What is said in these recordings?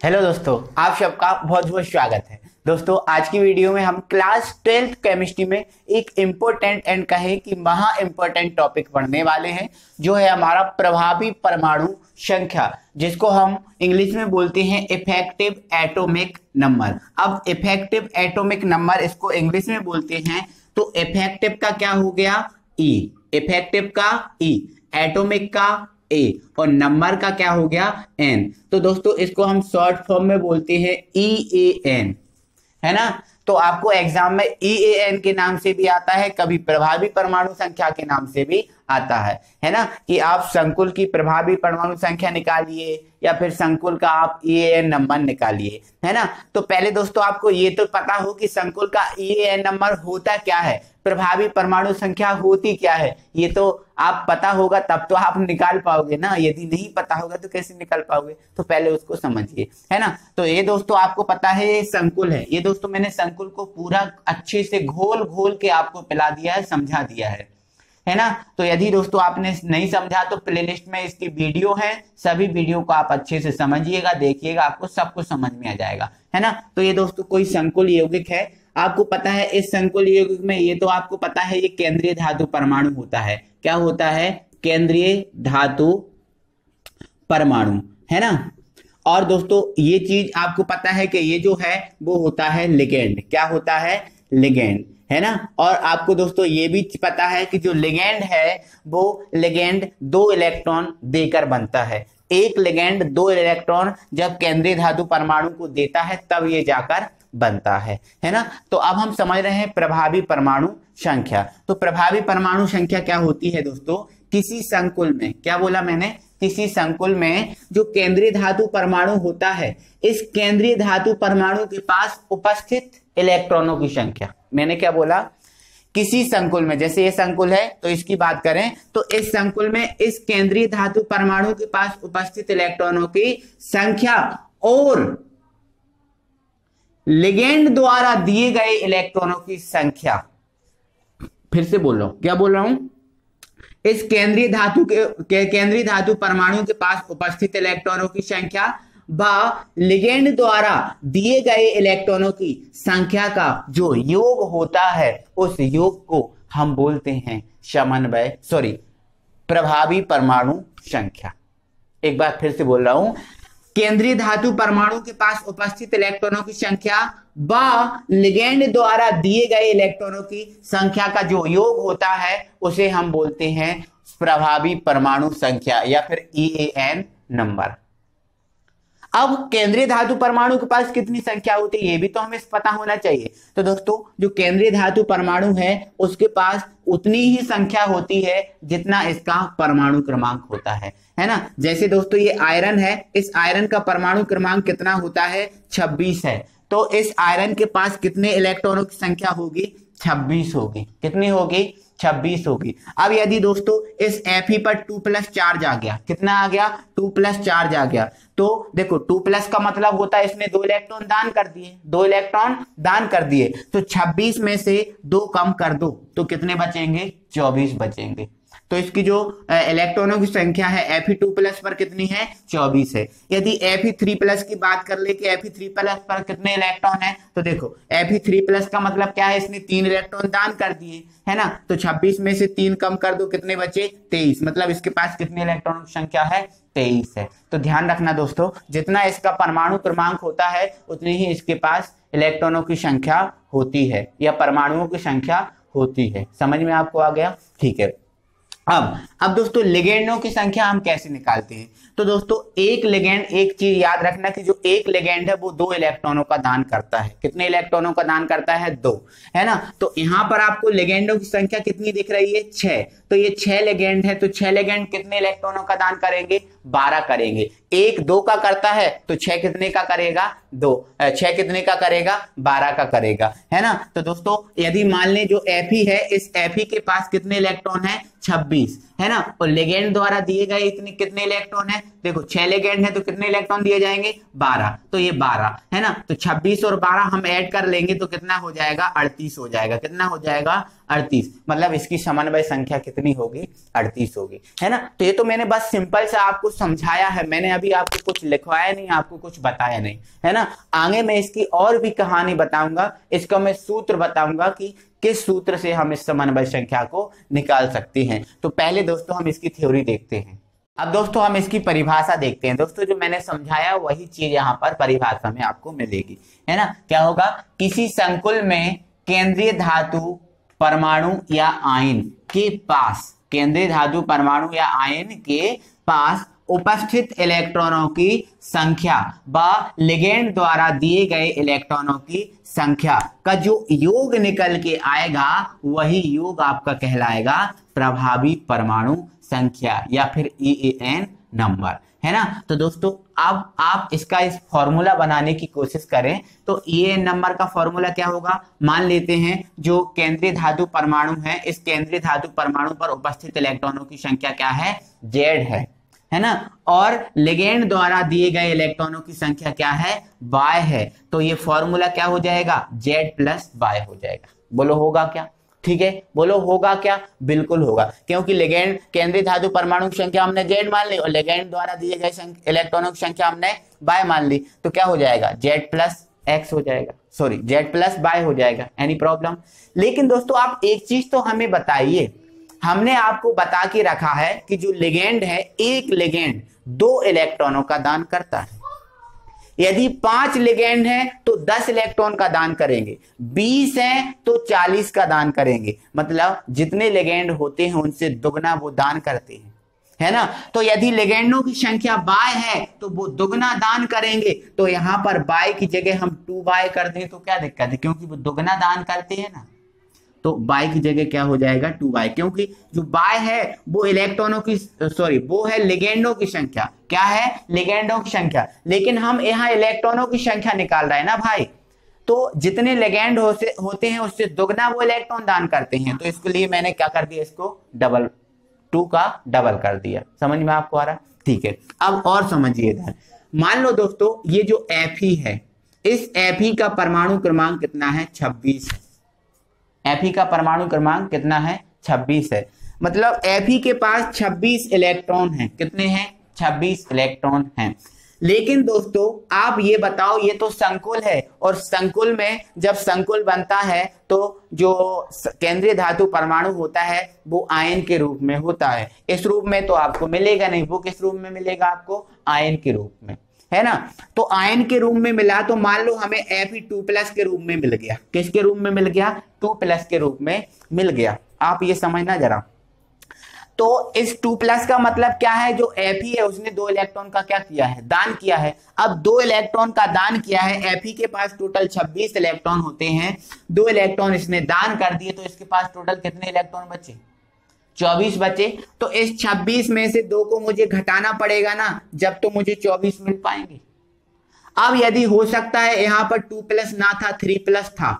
Hello दोस्तों, आप सबका बहुत बहुत स्वागत है दोस्तों, आज की वीडियो में हम क्लास ट्वेल्थ केमिस्ट्री में एक इम्पोर्टेंट एंड कहे कि महा इम्पोर्टेंट टॉपिक पढ़ने वाले हैं, जो है हमारा प्रभावी परमाणु संख्या, जिसको हम इंग्लिश में बोलते हैं इफ़ेक्टिव एटॉमिक नंबर अब इफ़ेक्टिव एटॉमिक नंबर इसको इंग्लिश में बोलते हैं तो इफ़ेक्टिव का क्या हो गया ई e. इफ़ेक्टिव का ई e. एटॉमिक का ए और नंबर का क्या हो गया? एन तो दोस्तों, इसको हम शॉर्ट फॉर्म में बोलते हैं ई ए एन है ना? तो आपको एग्ज़ाम में ई ए एन के नाम से भी आता है, कभी प्रभावी परमाणु संख्या के नाम से भी आता है है ना? कि आप संकुल की प्रभावी परमाणु संख्या निकालिए या फिर संकुल का आप ई एन नंबर निकालिए, है ना? तो पहले दोस्तों आपको ये तो पता हो कि संकुल का ई एन नंबर होता क्या है, प्रभावी परमाणु संख्या होती क्या है, ये तो आप पता होगा, तब तो आप निकाल पाओगे ना? यदि नहीं पता होगा तो कैसे निकाल पाओगे? तो पहले उसको समझिए, है ना? तो ये दोस्तों आपको पता है ये संकुल है। ये दोस्तों मैंने संकुल को पूरा अच्छे से घोल घोल के आपको पिला दिया है, समझा दिया है। है ना? तो यदि दोस्तों आपने नहीं समझा तो प्लेलिस्ट में इसकी वीडियो है। सभी वीडियो को आप अच्छे से समझिएगा, देखिएगा, आपको सब कुछ समझ में आ जाएगा। है ना? तो ये दोस्तों कोई संकुल यौगिक है। आपको पता है, इस संकुल यौगिक में ये तो आपको पता है, ये केंद्रीय धातु परमाणु होता है। क्या होता है? केंद्रीय धातु परमाणु। है ना? और दोस्तों, ये चीज़ आपको पता है कि ये जो है, वो होता है लिगेंड क्या होता है? लिगेंड है ना? और आपको दोस्तों ये भी पता है कि जो लिगेंड है, वो लिगेंड दो इलेक्ट्रॉन देकर बनता है। एक लिगेंड दो इलेक्ट्रॉन जब केंद्रीय धातु परमाणु को देता है, तब ये जाकर बनता है। है ना? तो अब हम समझ रहे हैं प्रभावी परमाणु संख्या। तो प्रभावी परमाणु संख्या क्या होती है दोस्तों? किसी संकुल में। क्या बोला मैंने? किसी संकुल में जो केंद्रीय धातु परमाणु होता है, इस केंद्रीय धातु परमाणु के पास उपस्थित इलेक्ट्रॉनों की संख्या। मैंने क्या बोला? किसी संकुल में, जैसे ये संकुल है तो इसकी बात करें तो इस संकुल में इस केंद्रीय धातु परमाणु के पास उपस्थित इलेक्ट्रॉनों की संख्या और लिगेंड द्वारा दिए गए इलेक्ट्रॉनों की संख्या। फिर से बोल रहा हूँ। क्या बोल रहा हूँ? इस केंद्रीय धातु के केंद्रीय धातु परमाणु के पास उपस्थित इलेक्ट्रॉनों की संख्या व लिगेंड द्वारा दिए गए इलेक्ट्रॉनों की संख्या का जो योग होता है, उस योग को हम बोलते हैं समन्वय सॉरी प्रभावी परमाणु संख्या। एक बार फिर से बोल रहा हूँ, केंद्रीय धातु परमाणु के पास उपस्थित इलेक्ट्रॉनों की संख्या व लिगेंड द्वारा दिए गए इलेक्ट्रॉनों की संख्या का जो योग होता है, उसे हम बोलते हैं प्रभावी परमाणु संख्या या फिर ई एन नंबर। अब केंद्रीय धातु परमाणु के पास कितनी संख्या होती है, ये भी तो हमें पता होना चाहिए। तो दोस्तों, जो केंद्रीय धातु परमाणु है, उसके पास उतनी ही संख्या होती है, जितना इसका परमाणु क्रमांक होता है। है ना? जैसे दोस्तों, ये आयरन है, इस आयरन का परमाणु क्रमांक कितना होता है? 26 है। तो इस आयरन के पास कितने इलेक्ट्रॉनों की संख्या होगी? 26 होगी। कितनी होगी? छब्बीस होगी। अब यदि दोस्तों, इस एफ़ ही पर टू प्लस चार्ज आ गया, कितना आ गया? टू प्लस चार्ज आ गया। तो देखो टू प्लस का मतलब होता है इसने दो इलेक्ट्रॉन दान कर दिए। दो इलेक्ट्रॉन दान कर दिए। तो 26 में से दो कम कर दो। तो कितने बचेंगे? 24 बचेंगे। तो इसकी जो इलेक्ट्रॉनों की संख्या है एफ़ टू प्लस पर कितनी है? चौबीस है। यदि एफ़ थ्री प्लस की बात कर ले कि एफ़ थ्री प्लस पर कितने इलेक्ट्रॉन है तो देखो एफ़ थ्री प्लस का मतलब क्या है? इसने तीन इलेक्ट्रॉन दान कर दिए, है ना? तो 26 में से तीन कम कर दो, कितने बचे? तेईस। मतलब इसके पास कितने इलेक्ट्रॉनों की संख्या है? तेईस है। तो ध्यान रखना दोस्तों, जितना इसका परमाणु क्रमांक होता है, उतनी ही इसके पास इलेक्ट्रॉनों की संख्या होती है, या परमाणुओं की संख्या होती है। समझ में आपको आ गया? ठीक है। अब अब दोस्तों, लेगेंडो की संख्या हम कैसे निकालते हैं? तो दोस्तों, एक लेगेंड, एक चीज़ याद रखना कि जो एक लेगेंड है, वो दो इलेक्ट्रॉनों का दान करता है। कितने इलेक्ट्रॉनों का दान करता है? दो, है ना? तो यहाँ पर आपको लेगेंडो की संख्या कितनी दिख रही है? छह। तो ये छह लेगेंड है तो छह लेगेंड कितने इलेक्ट्रॉनों का दान करेंगे? बारह करेंगे। एक दो का करता है तो छह कितने का करेगा? दो। छह कितने का करेगा? बारह का करेगा। है ना? तो दोस्तों, यदि मान लें जो एफ़ है, इस एफ़ के पास कितने इलेक्ट्रॉन है? छब्बीस। है ना? और लेगेंड द्वारा दिए गए इतने कितने इलेक्ट्रॉन है? देखो, छह लेगेंड है तो कितने इलेक्ट्रॉन दिए जाएँगे? बारह। तो ये बारह। है ना? तो छब्बीस और बारह हम ऐड कर लेंगे तो कितना हो जाएगा? अड़तीस हो जाएगा। कितना हो जाएगा? अड़तीस। मतलब इसकी समन्वय संख्या कितनी होगी? अड़तीस होगी। है ना? तो ये तो मैंने बस सिंपल से आपको समझाया है। मैंने अभी आपको कुछ लिखवाया नहीं, आपको कुछ बताया नहीं, है ना? आगे मैं इसकी और भी कहानी बताऊँगा, इसका मैं सूत्र बताऊँगा कि किस सूत्र से हम इस समन्वय संख्या को निकाल सकते हैं। तो पहले दोस्तों हम इसकी थ्योरी देखते हैं। अब दोस्तों हम इसकी परिभाषा देखते हैं। दोस्तों जो मैंने समझाया, वही चीज़ यहाँ पर परिभाषा में आपको मिलेगी, है ना? क्या होगा? किसी संकुल में केंद्रीय धातु परमाणु या आयन के पास, केंद्रीय धातु परमाणु या आयन के पास उपस्थित इलेक्ट्रॉनों की संख्या व लिगेंड द्वारा दिए गए इलेक्ट्रॉनों की संख्या का जो योग निकल के आएगा, वही योग आपका कहलाएगा प्रभावी परमाणु संख्या या फिर ई एन नंबर। है ना? तो दोस्तों, अब आप इसका इस फॉर्मूला बनाने की कोशिश करें तो ई एन नंबर का फॉर्मूला क्या होगा? मान लेते हैं, जो केंद्रीय धातु परमाणु है, इस केंद्रीय धातु परमाणु पर उपस्थित इलेक्ट्रॉनों की संख्या क्या है? जेड है। है ना? और लिगेंड द्वारा दिए गए इलेक्ट्रॉनों की संख्या क्या है? बाय है। तो ये फॉर्मूला क्या हो जाएगा? जेड प्लस बाय हो जाएगा। बोलो, होगा क्या? ठीक है? बोलो, होगा क्या? बिल्कुल होगा। क्योंकि लेगेंड केंद्रीय धातु परमाणु की संख्या हमने जेड मान ली और लेगेंड द्वारा दिए गए इलेक्ट्रॉनों की संख्या हमने बाय मान ली। तो क्या हो जाएगा? जेड प्लस एक्स हो जाएगा। सॉरी जेड प्लस बाय हो जाएगा। एनी प्रॉब्लम लेकिन दोस्तों, आप एक चीज़ तो हमें बताइए। हमने आपको बता के रखा है कि जो लेगेंड है, एक लेगेंड दो इलेक्ट्रॉनों का दान करता है। यदि पाँच लेगेंड है तो दस इलेक्ट्रॉन का दान करेंगे। बीस है तो चालीस का दान करेंगे। मतलब जितने लेगेंड होते हैं, उनसे दुगना वो दान करते हैं। है ना? तो यदि लेगेंडों की संख्या बाय है तो वो दुगना दान करेंगे। तो यहाँ पर बाय की जगह हम टू बाय कर दें तो क्या दिक्कत है? क्योंकि वो दुगना दान करते हैं ना। तो बाय की जगह क्या हो जाएगा? टू बाय क्योंकि जो बाय है, वो इलेक्ट्रॉनों की, सॉरी, वो है लिगेंडों की संख्या। क्या है? लिगेंडों की संख्या। लेकिन हम यहाँ इलेक्ट्रॉनों की संख्या निकाल रहे हैं ना भाई? तो जितने लेगेंड हो होते हैं, उससे दुगना वो इलेक्ट्रॉन दान करते हैं। तो इसके लिए मैंने क्या कर दिया इसको? डबल, टू का डबल कर दिया। समझ में आपको आ रहा? ठीक है। अब और समझिए इधर। मान लो दोस्तों, ये जो एफ़ ही, इस एफ़ का परमाणु क्रमांक कितना है? छब्बीस एफ़ का परमाणु क्रमांक कितना है? 26 है। मतलब एफ़ के पास 26 इलेक्ट्रॉन हैं। कितने हैं? 26 इलेक्ट्रॉन हैं। लेकिन दोस्तों, आप ये बताओ, ये तो संकुल है। और संकुल में जब संकुल बनता है तो जो केंद्रीय धातु परमाणु होता है, वो आयन के रूप में होता है। इस रूप में तो आपको मिलेगा नहीं। वो किस रूप में मिलेगा आपको? आयन के रूप में। है ना? तो आयन के रूप में मिला तो मान लो हमें एफ़ टू प्लस के रूप में मिल गया। किसके रूप में मिल गया? टू प्लस के रूप में मिल गया। आप ये समझना जरा। तो इस टू प्लस का मतलब क्या है? जो एफ़ ही, उसने दो इलेक्ट्रॉन का क्या किया है? दान किया है। अब दो इलेक्ट्रॉन का दान किया है। एफ़ के पास टोटल 26 इलेक्ट्रॉन होते हैं। दो इलेक्ट्रॉन इसने दान कर दिए तो इसके पास टोटल कितने इलेक्ट्रॉन बचे? चौबीस बचे तो इस छब्बीस में से दो को मुझे घटाना पड़ेगा ना, जब तो मुझे चौबीस मिल पाएँगे। अब यदि हो सकता है यहाँ पर टू प्लस ना था, थ्री प्लस था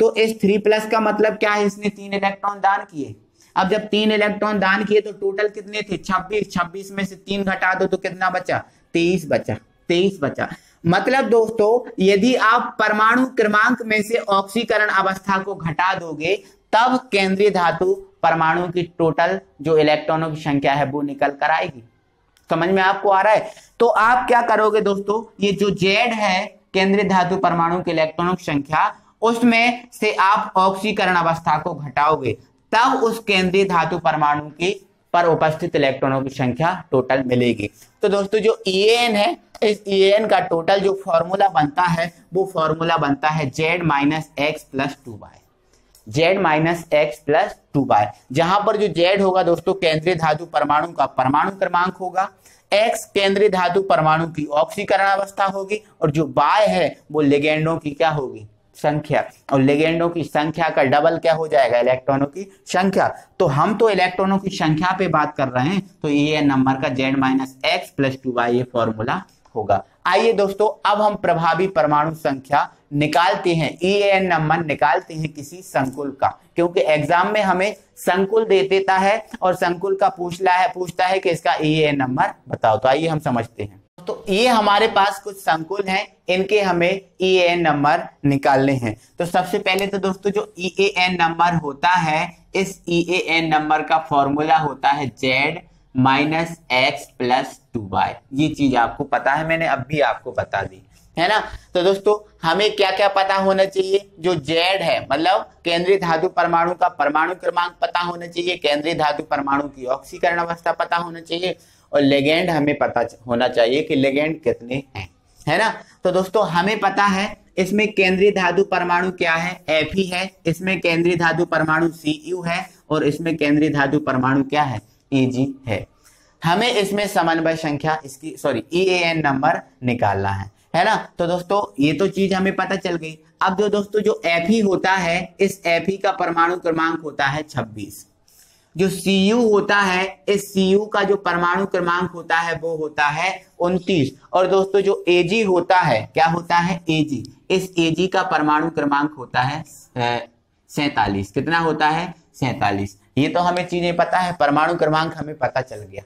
तो इस थ्री प्लस का मतलब क्या है? इसने तीन इलेक्ट्रॉन दान किए। अब जब तीन इलेक्ट्रॉन दान किए तो टोटल कितने थे? छब्बीस। छब्बीस में से तीन घटा दो तो कितना बचा? तेईस बचा। तेईस बचा। मतलब दोस्तों, यदि आप परमाणु क्रमांक में से ऑक्सीकरण अवस्था को घटा दोगे तब केंद्रीय धातु परमाणु की टोटल जो इलेक्ट्रॉनों की संख्या है वो निकल कर आएगी। समझ में आपको आ रहा है? तो आप क्या करोगे दोस्तों? ये जो जेड है, केंद्रीय धातु परमाणु के इलेक्ट्रॉनों की संख्या, उसमें से आप ऑक्सीकरण अवस्था को घटाओगे। तब उस केंद्रीय धातु परमाणु की, पर उपस्थित इलेक्ट्रॉनों की संख्या टोटल मिलेगी। तो दोस्तों, जो ईएन है, इस ईएन का टोटल जो फॉर्मूला बनता है, वो फॉर्मूला बनता है Z minus X plus two by Z minus X plus two by जहाँ पर जो जेड होगा दोस्तों, केंद्रीय धातु परमाणु का परमाणु क्रमांक होगा। एक्स केंद्रीय धातु परमाणु की ऑक्सीकरण अवस्था होगी और जो बाय है, वो लेगेंडों की क्या होगी? संख्या। और लेगेंडों की संख्या का डबल क्या हो जाएगा? इलेक्ट्रॉनों की संख्या। तो हम तो इलेक्ट्रॉनों की संख्या पे बात कर रहे हैं तो ये नंबर का Z minus X plus two by ये फॉर्मूला होगा। आइए दोस्तों, अब हम प्रभावी परमाणु संख्या निकालते हैं। ई एन नंबर निकालते हैं किसी संकुल का, क्योंकि एग्ज़ाम में हमें संकुल दे देता है और संकुल का पूछला है, पूछता है कि इसका ई एन नंबर बताओ। तो आइए हम समझते हैं। तो ये हमारे पास कुछ संकुल हैं, इनके हमें ई एन नंबर निकालने हैं। तो सबसे पहले तो दोस्तों, जो ई ए एन नंबर होता है, इस ई ए एन नंबर का फॉर्मूला होता है Z minus X plus two Y. ये चीज़ आपको पता है, मैंने अब भी आपको बता दी, है ना? तो दोस्तों, हमें क्या क्या पता होना चाहिए? जो जेड है मतलब केंद्रीय धातु परमाणु का परमाणु क्रमांक पता होना चाहिए, केंद्रीय धातु परमाणु की ऑक्सीकरण अवस्था पता होना चाहिए, और लेगेंड हमें पता होना चाहिए कि लेगेंड कितने हैं, है ना? तो दोस्तों, हमें पता है, इसमें केंद्रीय धातु परमाणु क्या है? एफ़ ही है इसमें केंद्रीय धातु परमाणु सी यू है, और इसमें केंद्रीय धातु परमाणु क्या है? जी है। हमें इसमें समन्वय संख्या, इसकी sorry E A N number निकालना है। है ना? तो दोस्तों, ये तो चीज़ हमें पता चल गई। अब जो दोस्तों, जो एफ़ ही होता है, इस एफ़ ही का परमाणु क्रमांक होता है 26 जो सी होता है, इस सी का जो परमाणु क्रमांक होता है, वो होता है 29 और दोस्तों, जो एजी होता है, क्या होता है? एजी इस एजी का परमाणु क्रमांक होता है सैतालीस। कितना होता है? सैतालीस। ये तो हमें चीज़ें पता है, परमाणु क्रमांक हमें पता चल गया।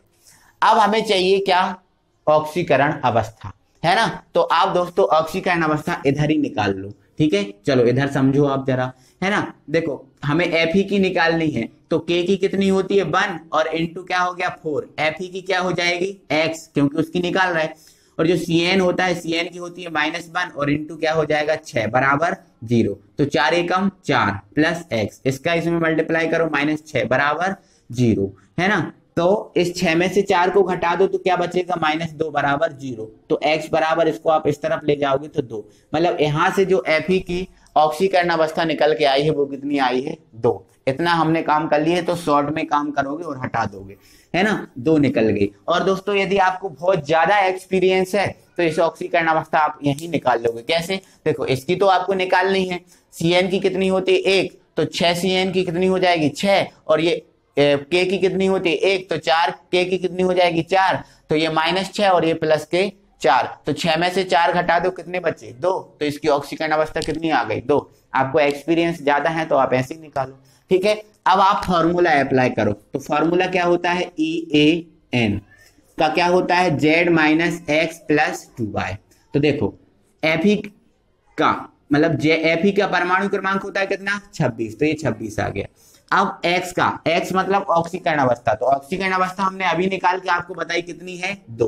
अब हमें चाहिए क्या? ऑक्सीकरण अवस्था। है ना? तो आप दोस्तों, ऑक्सीकरण अवस्था इधर ही निकाल लो। ठीक है? चलो, इधर समझो आप जरा। है ना? देखो, हमें एफ़ ही की निकालनी है तो के की कितनी होती है? वन और इंटू क्या हो गया? फोर। एफ़ ही की क्या हो जाएगी? एक्स क्योंकि उसकी निकाल रहा है। और जो सी एन होता है सी एन की होती है माइनस वन और इंटू क्या हो जाएगा? छह, बराबर ज़ीरो तो चार एकम चार प्लस एक्स इसका इसमें मल्टीप्लाई करो माइनस छह, बराबर ज़ीरो है ना? तो इस छह में से चार को घटा दो तो क्या बचेगा? माइनस दो, बराबर ज़ीरो तो एक्स बराबर, इसको आप इस तरफ़ ले जाओगे तो दो. मतलब यहाँ से जो एफ़ e की ऑक्सीकरण अवस्था निकल के आई है, वो कितनी आई है? दो. इतना हमने काम कर है तो शॉर्ट में काम करोगे और हटा दोगे. है ना? दो निकल गई। और दोस्तों, यदि आपको बहुत ज़्यादा एक्सपीरियंस है तो इस ऑक्सीकरण अवस्था आप यही निकाल लोगे। कैसे? देखो, इसकी तो आपको निकालनी है। CN की कितनी होती है? एक। तो छह सी की कितनी हो जाएगी? छह। और ये के की कितनी होती है? एक। तो चार। के की कितनी हो जाएगी? चार। तो ये माइनस छह और ये प्लस के चार। तो छह में से चार घटा दो, कितने बचे? दो। तो इसकी ऑक्सीकरण अवस्था कितनी आ गई? दो। आपको एक्सपीरियंस ज़्यादा है तो आप ऐसे ही निकालो। ठीक है? अब आप फॉर्मूला अप्लाई करो। तो फॉर्मूला क्या होता है? ई ए एन का क्या होता है? Z minus X plus two Y तो देखो एफ़ ही का मतलब जे एफ़ ही का परमाणु क्रमांक होता है कितना? 26 तो ये 26 आ गया। अब x का, x मतलब ऑक्सीकरण अवस्था। तो ऑक्सीकरण अवस्था हमने अभी निकाल के आपको बताई कितनी है? दो।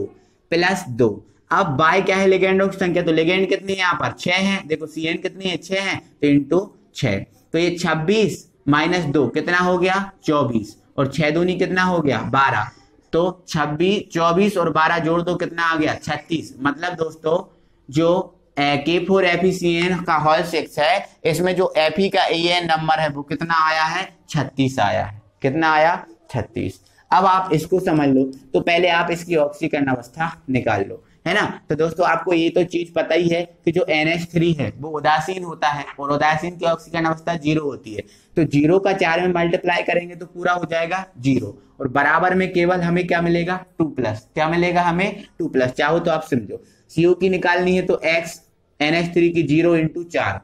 प्लस दो। अब बाय क्या है लेगेंडों की संख्या? तो लेगेंड कितनी है यहाँ पर? छह है। देखो सी एन कितनी है? छह है। तो इंटू छह। तो ये छब्बीस माइनस दो कितना हो गया? चौबीस। और छह दूनी कितना हो गया? बारह। तो छब्बीस, चौबीस और बारह जोड़ दो, कितना आ गया? छत्तीस। मतलब दोस्तों, जो के फोर एफ़ का हॉल सिक्स है, इसमें जो एफ़ का ए, एन नंबर है, वो कितना आया है? छत्तीस आया है। कितना आया? छत्तीस। अब आप इसको समझ लो। तो पहले आप इसकी ऑक्सीकरण अवस्था निकाल लो। है ना? तो दोस्तों, आपको ये तो चीज़ पता ही है कि जो NH3 है, वो उदासीन होता है और उदासीन की ऑक्सीजन अवस्था ज़ीरो होती है। तो ज़ीरो का चार में मल्टीप्लाई करेंगे तो पूरा हो जाएगा ज़ीरो और बराबर में केवल हमें क्या मिलेगा? टू प्लस क्या मिलेगा हमें? टू प्लस चाहो तो आप समझो। सीओ की निकालनी है तो एक्स एन एच थ्री की ज़ीरो इंटू चार।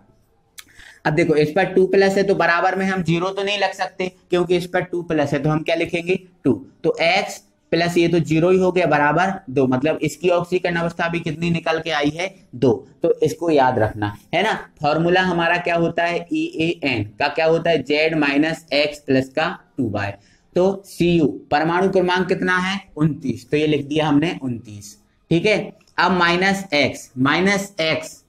अब देखो, इस पर टू प्लस है तो बराबर में हम ज़ीरो तो नहीं लग सकते, क्योंकि इस पर टू प्लस है तो हम क्या लिखेंगे? टू तो एक्स प्लस ये तो ज़ीरो ही हो गया बराबर दो। मतलब इसकी ऑक्सीकरण अवस्था अभी कितनी निकल के आई है? दो। तो इसको याद रखना, है ना? फॉर्मूला हमारा क्या होता है? ई ए एन का क्या होता है? जेड माइनस एक्स प्लस का टू बाय। तो सी यू परमाणु क्रमांक कितना है? उनतीस। तो ये लिख दिया हमने उनतीस। ठीक है? अब minus X minus X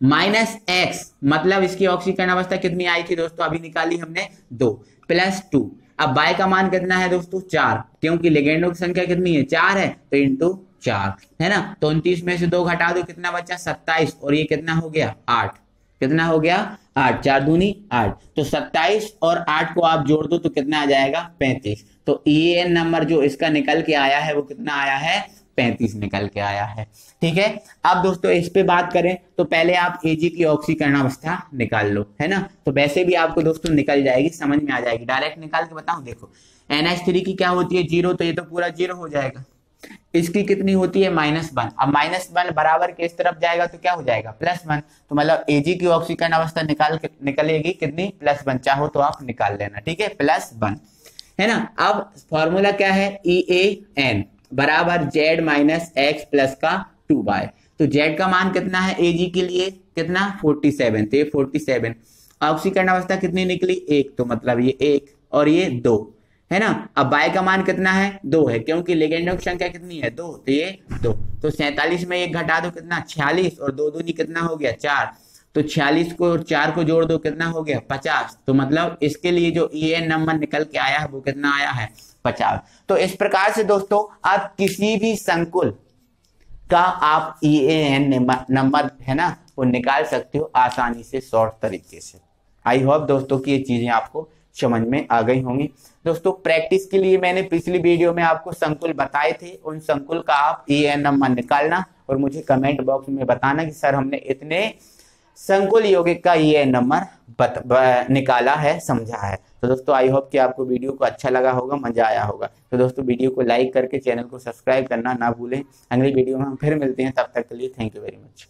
minus X मतलब इसकी ऑक्सीकरण अवस्था कितनी आई थी दोस्तों? अभी निकाली हमने दो। प्लस टू अब बाय का मान कितना है दोस्तों? चार। क्योंकि लेगेंडो की संख्या कितनी है? चार है तो इंटू चार, है ना? तो उनतीस में से दो घटा दो, कितना बचा? सत्ताईस, और ये कितना हो गया? आठ। कितना हो गया? आठ। चार दूनी, आठ। तो सत्ताईस और आठ को आप जोड़ दो तो कितना आ जाएगा? पैंतीस। तो ई एन नंबर जो इसका निकल के आया है, वो कितना आया है? पैंतीस निकल के आया है। ठीक है? अब दोस्तों, इस पे बात करें तो पहले आप एजी की ऑक्सीकरण अवस्था निकाल लो, है ना? तो वैसे भी आपको दोस्तों निकल जाएगी, समझ में आ जाएगी। डायरेक्ट निकाल के बताऊँ, देखो एनएच थ्री की क्या होती है? ज़ीरो तो ये तो पूरा ज़ीरो हो जाएगा। इसकी कितनी होती है? माइनस वन अब माइनस वन बराबर के इस तरफ़ जाएगा तो क्या हो जाएगा? प्लस वन तो मतलब एजी की ऑक्सीकरण अवस्था निकाल निकलेगी कितनी? प्लस वन चाहो तो आप निकाल लेना, ठीक है? प्लस वन है ना? अब फॉर्मूला क्या है? ई ए एन बराबर जेड माइनस एक्स प्लस का टू बाय। तो जेड का मान कितना है? ए जी के लिए कितना? Forty seven. तो ये फोर्टी सेवन। ऑक्सीकरण अवस्था कितनी निकली? एक। तो मतलब ये एक और ये दो। है ना? अब बाय का मान कितना है? दो है, क्योंकि लेगेंडों की संख्या कितनी है? दो। तो ये दो। तो सैतालीस में एक घटा दो कितना? छियालीस। और दो दूनी कितना हो गया? चार। तो छियालीस को और चार को जोड़ दो, कितना हो गया? पचास। तो मतलब इसके लिए जो ई एन नंबर निकल के आया है, वो कितना आया है? पचास तो इस प्रकार से दोस्तों, आप किसी भी संकुल का आप ई एन नंबर है ना, वो निकाल सकते हो आसानी से शॉर्ट तरीके से। आई होप दोस्तों की ये चीज़ें आपको समझ में आ गई होंगी। दोस्तों प्रैक्टिस के लिए मैंने पिछली वीडियो में आपको संकुल बताए थे। उन संकुल का आप ई एन नंबर निकालना और मुझे कमेंट बॉक्स में बताना कि सर हमने इतने संकुल यौगिक का ये नंबर निकाला है, समझा है। तो दोस्तों आई होप कि आपको वीडियो को अच्छा लगा होगा, मज़ा आया होगा। तो दोस्तों, वीडियो को लाइक करके चैनल को सब्सक्राइब करना ना भूलें। अगली वीडियो में हम फिर मिलते हैं, तब तक के लिए थैंक यू वेरी मच